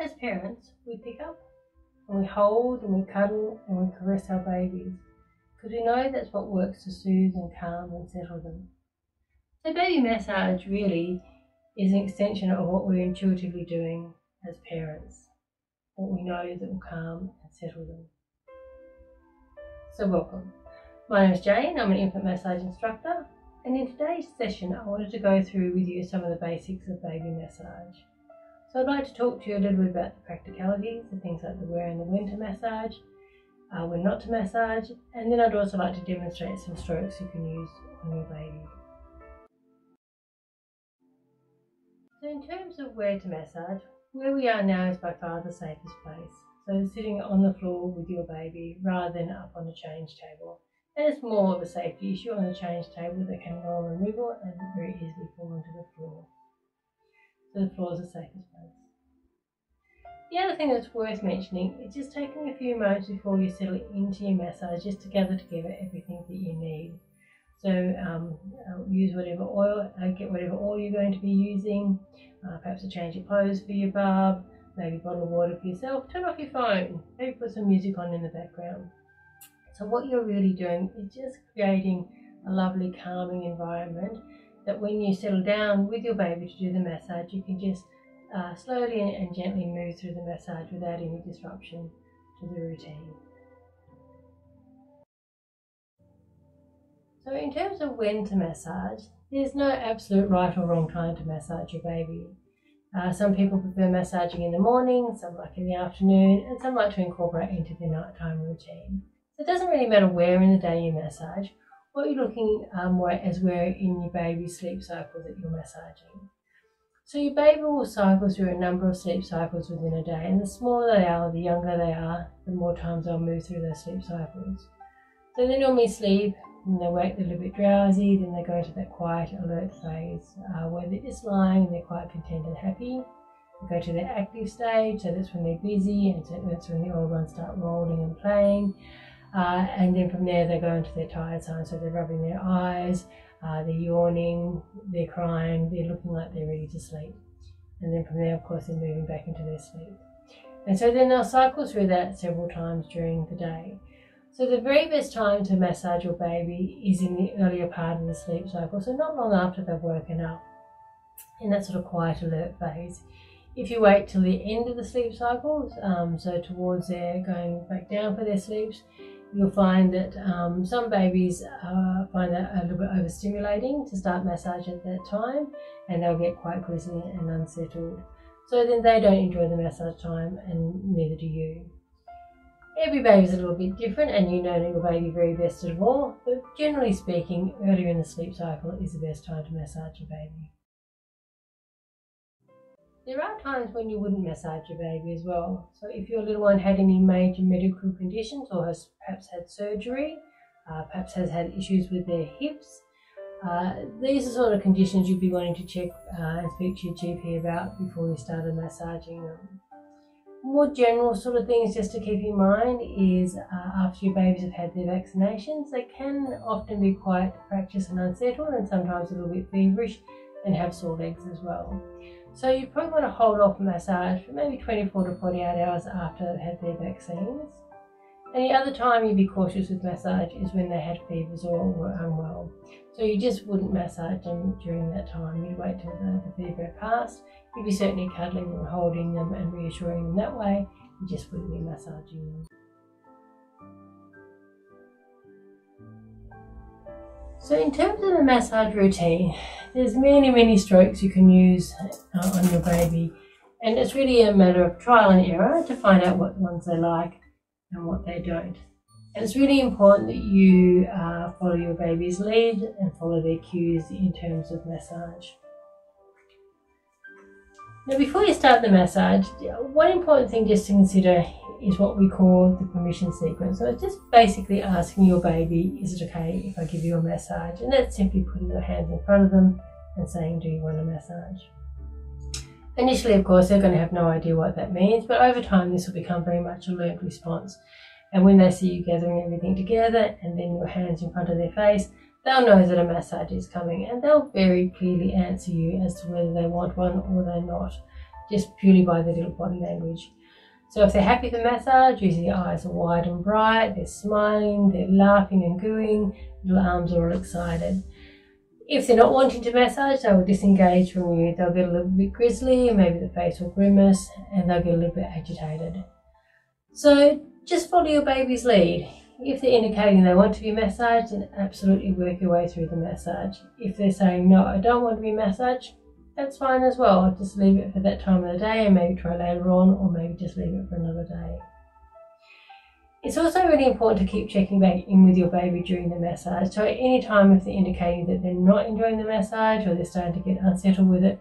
As parents, we pick up and we hold and we cuddle and we caress our babies because we know that's what works to soothe and calm and settle them. So, baby massage really is an extension of what we're intuitively doing as parents, what we know that will calm and settle them. So, welcome. My name is Jane, I'm an infant massage instructor, and in today's session, I wanted to go through with you some of the basics of baby massage. So I'd like to talk to you a little bit about the practicalities, the things like the where and the when to massage, uh, when not to massage, and then I'd also like to demonstrate some strokes you can use on your baby. So in terms of where to massage, where we are now is by far the safest place. So sitting on the floor with your baby rather than up on a change table. And it's more of a safety issue on the change table that can roll and wriggle and very easily fall onto the floor so the floor is the safest place. The other thing that's worth mentioning is just taking a few moments before you settle into your massage just to gather together everything that you need. So um, uh, use whatever oil, uh, get whatever oil you're going to be using, uh, perhaps a change of clothes for your bub, maybe a bottle of water for yourself, turn off your phone, maybe put some music on in the background. So what you're really doing is just creating a lovely calming environment that when you settle down with your baby to do the massage, you can just uh, slowly and gently move through the massage without any disruption to the routine. So, in terms of when to massage, there's no absolute right or wrong time to massage your baby. Uh, some people prefer massaging in the morning, some like in the afternoon, and some like to incorporate into their nighttime routine. So it doesn't really matter where in the day you massage, what you're looking um, as where in your baby's sleep cycle that you're massaging. So your baby will cycle through a number of sleep cycles within a day, and the smaller they are, the younger they are, the more times they'll move through their sleep cycles. So they normally sleep, and they wake, a little bit drowsy, then they go into that quiet, alert phase uh, where they're just lying and they're quite content and happy. They go to their active stage, so that's when they're busy, and so that's when the old ones start rolling and playing. Uh, and then from there, they go into their tired sign. So they're rubbing their eyes, uh, they're yawning, they're crying, they're looking like they're ready to sleep. And then from there, of course, they're moving back into their sleep. And so then they'll cycle through that several times during the day. So the very best time to massage your baby is in the earlier part of the sleep cycle, so not long after they've woken up, in that sort of quiet alert phase. If you wait till the end of the sleep cycles, um, so towards their going back down for their sleeps, you'll find that um, some babies uh, find that a little bit overstimulating to start massage at that time and they'll get quite grizzly and unsettled. So then they don't enjoy the massage time and neither do you. Every baby is a little bit different and you know your baby very best of all, but generally speaking, earlier in the sleep cycle is the best time to massage your baby. There are times when you wouldn't massage your baby as well. So if your little one had any major medical conditions or has perhaps had surgery, uh, perhaps has had issues with their hips, uh, these are sort of conditions you'd be wanting to check uh, and speak to your GP about before you started massaging them. More general sort of things just to keep in mind is uh, after your babies have had their vaccinations, they can often be quite fractious and unsettled and sometimes a little bit feverish and have sore legs as well. So you probably want to hold off massage for maybe 24 to 48 hours after they've had their vaccines. Any other time you'd be cautious with massage is when they had fevers or were unwell. So you just wouldn't massage them during that time. You'd wait till the, the fever had passed. You'd be certainly cuddling and holding them and reassuring them that way. You just wouldn't be massaging them. So in terms of the massage routine, there's many, many strokes you can use uh, on your baby. And it's really a matter of trial and error to find out what ones they like and what they don't. And it's really important that you uh, follow your baby's lead and follow their cues in terms of massage. Now before you start the massage, one important thing just to consider is what we call the permission sequence. So it's just basically asking your baby, is it okay if I give you a massage? And that's simply putting your hands in front of them and saying, do you want a massage? Initially, of course, they're going to have no idea what that means, but over time, this will become very much a learned response. And when they see you gathering everything together and then your hands in front of their face, they'll know that a massage is coming and they'll very clearly answer you as to whether they want one or they're not just purely by their little body language. So if they're happy with the massage, usually their eyes are wide and bright, they're smiling, they're laughing and gooing, little arms are all excited. If they're not wanting to massage, they will disengage from you. They'll get a little bit grizzly, maybe the face will grimace, and they'll get a little bit agitated. So just follow your baby's lead. If they're indicating they want to be massaged, then absolutely work your way through the massage. If they're saying, no, I don't want to be massaged, that's fine as well. Just leave it for that time of the day and maybe try later on, or maybe just leave it for another day. It's also really important to keep checking back in with your baby during the massage. So at any time if they're indicating that they're not enjoying the massage or they're starting to get unsettled with it,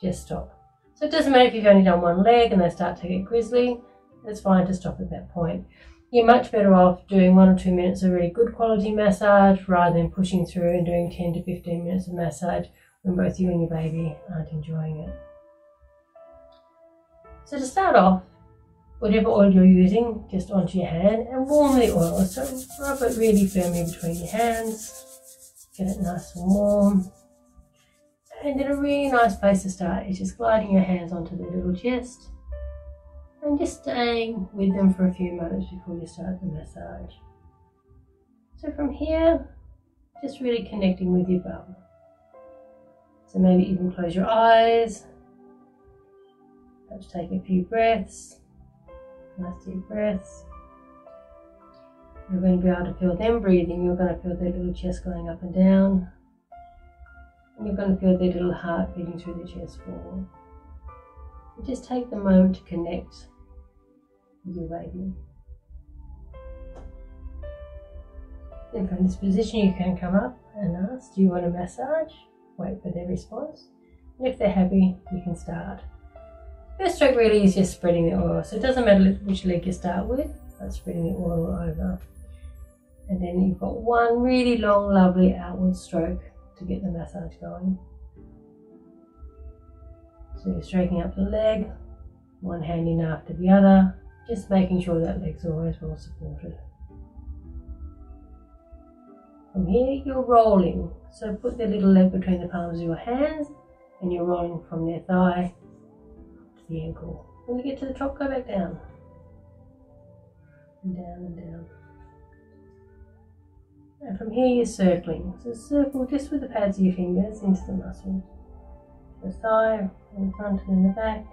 just stop. So it doesn't matter if you've only done one leg and they start to get grizzly, it's fine to stop at that point. You're much better off doing one or two minutes of really good quality massage rather than pushing through and doing 10 to 15 minutes of massage when both you and your baby aren't enjoying it. So to start off, whatever oil you're using just onto your hand and warm the oil. So rub it really firmly between your hands, get it nice and warm. And then a really nice place to start is just gliding your hands onto the little chest and just staying with them for a few moments before you start the massage. So from here, just really connecting with your bum. So maybe even close your eyes, perhaps take a few breaths. Nice deep breaths. You're going to be able to feel them breathing. You're going to feel their little chest going up and down. And you're going to feel their little heart beating through the chest forward. Just take the moment to connect with your baby. Then from this position you can come up and ask, do you want a massage? Wait for their response. And if they're happy, you can start. First stroke really is just spreading the oil, so it doesn't matter which leg you start with, but spreading the oil over. And then you've got one really long, lovely outward stroke to get the massage going. So you're stroking up the leg, one hand in after the other, just making sure that leg's always well supported. From here, you're rolling. So put the little leg between the palms of your hands and you're rolling from their thigh to the ankle. When you get to the top, go back down. And down and down. And from here you're circling. So circle just with the pads of your fingers into the muscle. The thigh, the front and in the back,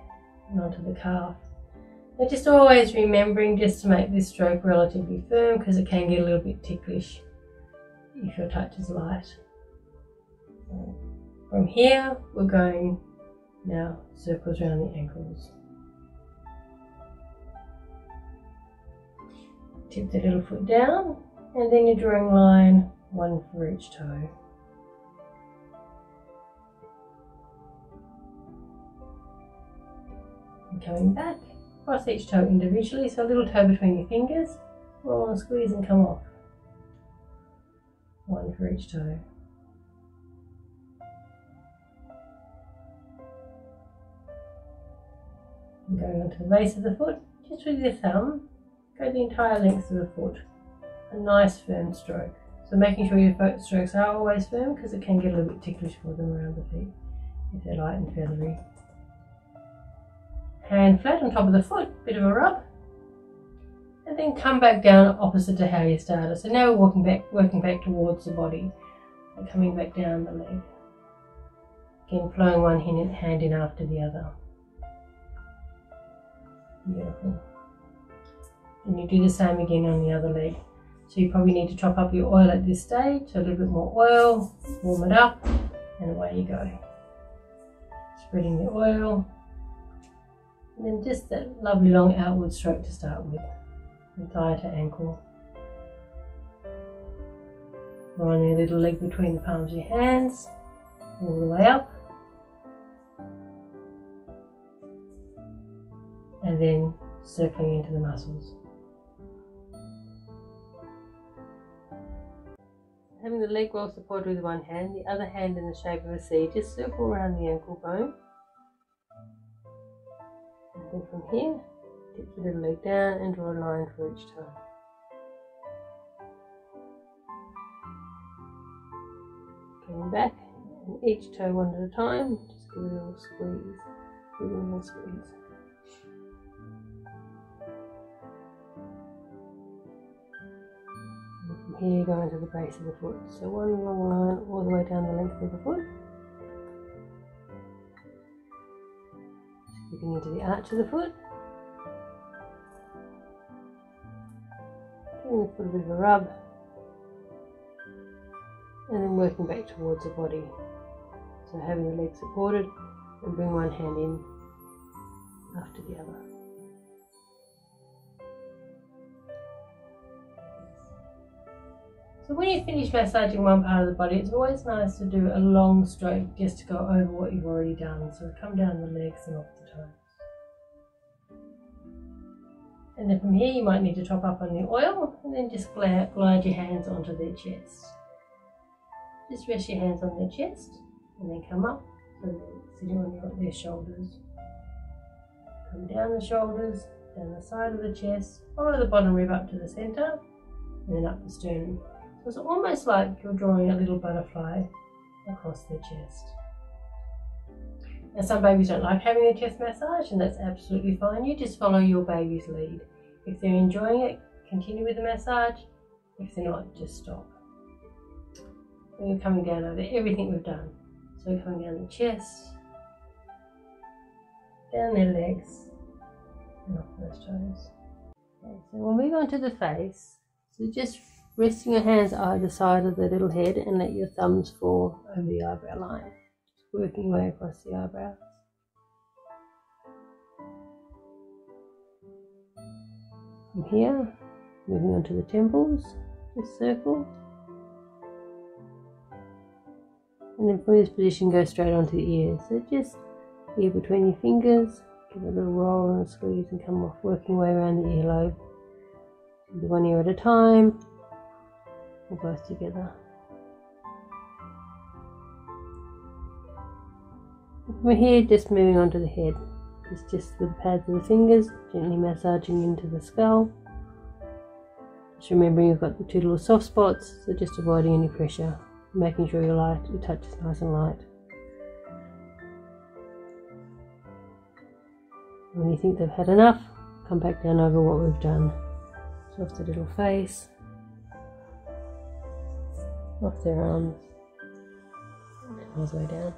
and onto the calf. Now just always remembering just to make this stroke relatively firm because it can get a little bit ticklish if your touch is light. From here, we're going now circles around the ankles. Tip the little foot down and then you're drawing line one for each toe. And coming back, cross each toe individually, so a little toe between your fingers, roll and squeeze and come off. One for each toe. And going onto the base of the foot, just with your thumb, go the entire length of the foot. A nice firm stroke. So making sure your foot strokes are always firm because it can get a little bit ticklish for them around the feet if they're light and feathery. Hand flat on top of the foot, bit of a rub. And then come back down opposite to how you started. So now we're walking back, working back towards the body and coming back down the leg. Again, flowing one hand in after the other. Beautiful. And you do the same again on the other leg. So you probably need to top up your oil at this stage, a little bit more oil, warm it up, and away you go. Spreading the oil. And then just that lovely long outward stroke to start with, from thigh to ankle. Rolling your little leg between the palms of your hands, all the way up. and then circling into the muscles. Having the leg well supported with one hand, the other hand in the shape of a C, just circle around the ankle bone. Then from here, dip the little leg down and draw a line for each toe. Coming back, and each toe one at a time, just give it a little squeeze. Breathing and squeeze. And from here going to the base of the foot. So one long line all the way down the length of the foot. Scooping into the arch of the foot. Giving the foot a bit of a rub. And then working back towards the body. So having the leg supported and bring one hand in after the other. So when you finish massaging one part of the body, it's always nice to do a long stroke just to go over what you've already done. So come down the legs and off the toes. And then from here you might need to top up on the oil and then just glide, your hands onto their chest. Just rest your hands on their chest and then come up so they're sitting on their shoulders. Come down the shoulders, down the side of the chest, follow the bottom rib up to the centre and then up the sternum. It's almost like you're drawing a little butterfly across their chest. Now some babies don't like having a chest massage and that's absolutely fine. You just follow your baby's lead. If they're enjoying it, continue with the massage. If they're not, just stop. And we're coming down over everything we've done. So we're coming down the chest, down their legs, and off those toes. Okay, so we'll move on to the face. So just resting your hands either side of the little head and let your thumbs fall over the eyebrow line. Just working way across the eyebrows. From here, moving on to the temples, just circle. And then from this position, go straight onto the ears. So just ear between your fingers, give a little roll and a squeeze and come off, working way around the earlobe. Do one ear at a time, or both together. From here, just moving on to the head. It's just with the pads of the fingers, gently massaging into the skull. Just remembering you've got the two little soft spots, so just avoiding any pressure, making sure your light, your touch is nice and light. When you think they've had enough, come back down over what we've done. So off the little face, off their arms, and all the way down.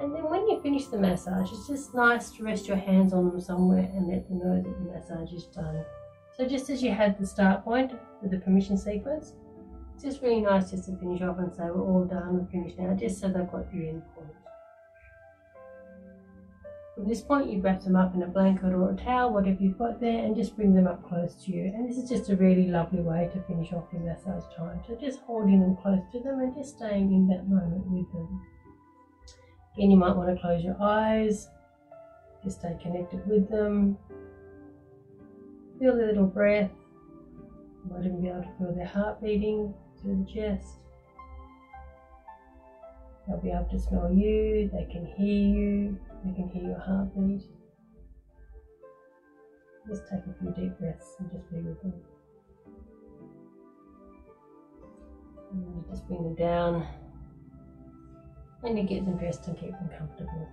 And then when you finish the massage, it's just nice to rest your hands on them somewhere and let them know that the massage is done. So just as you had the start point with the permission sequence, it's just really nice just to finish off and say we're all done, we're finished now, just so they've got the end point. From this point, you wrap them up in a blanket or a towel, whatever you've got there, and just bring them up close to you. And this is just a really lovely way to finish off your massage time. So just holding them close to them and just staying in that moment with them. Again, you might want to close your eyes, just stay connected with them. Feel their little breath. You might even be able to feel their heart beating through the chest. They'll be able to smell you, they can hear you, they can hear your heartbeat. Just take a few deep breaths and just be with them. And you just bring them down and you get them dressed and keep them comfortable.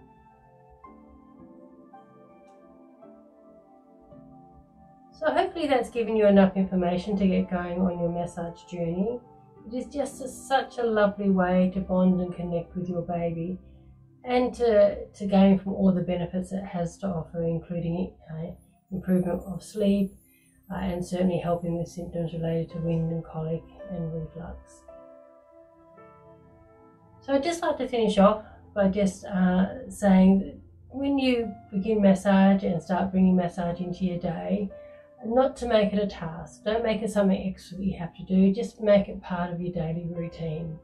So hopefully that's given you enough information to get going on your massage journey. It is just a, such a lovely way to bond and connect with your baby and to, to gain from all the benefits it has to offer, including uh, improvement of sleep uh, and certainly helping with symptoms related to wind and colic and reflux. So I'd just like to finish off by just uh, saying that when you begin massage and start bringing massage into your day, not to make it a task. Don't make it something extra that you have to do. Just make it part of your daily routine.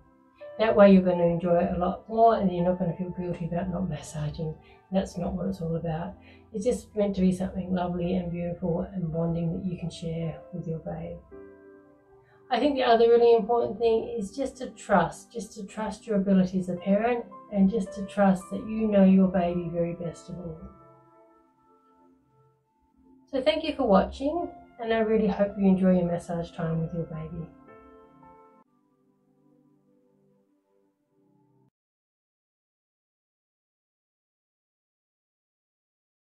That way you're going to enjoy it a lot more and you're not going to feel guilty about not massaging. That's not what it's all about. It's just meant to be something lovely and beautiful and bonding that you can share with your babe. I think the other really important thing is just to trust, just to trust your ability as a parent and just to trust that you know your baby very best of all. So thank you for watching and I really hope you enjoy your massage time with your baby.